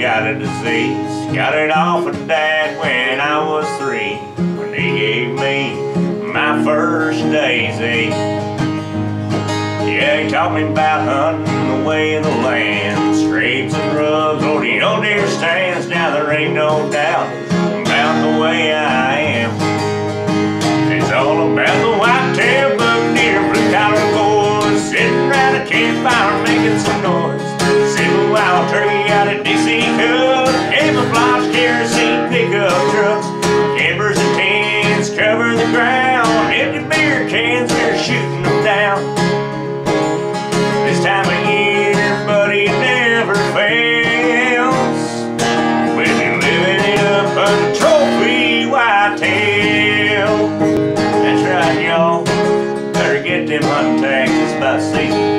a disease. Got it off of dad when I was three, when he gave me my first daisy. Yeah, he taught me about hunting the way of the land, scrapes and rubs, rodeo oh, deer stands. Now there ain't no doubt DC Cup, camouflage kerosene pickup trucks, campers and tents cover the ground, empty beer cans, we're shooting them down. This time of year, buddy, it never fails. When you're living it up a trophy whitetail. That's right, y'all. Better get them hunting taxes by season.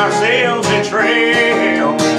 Ourselves a trail.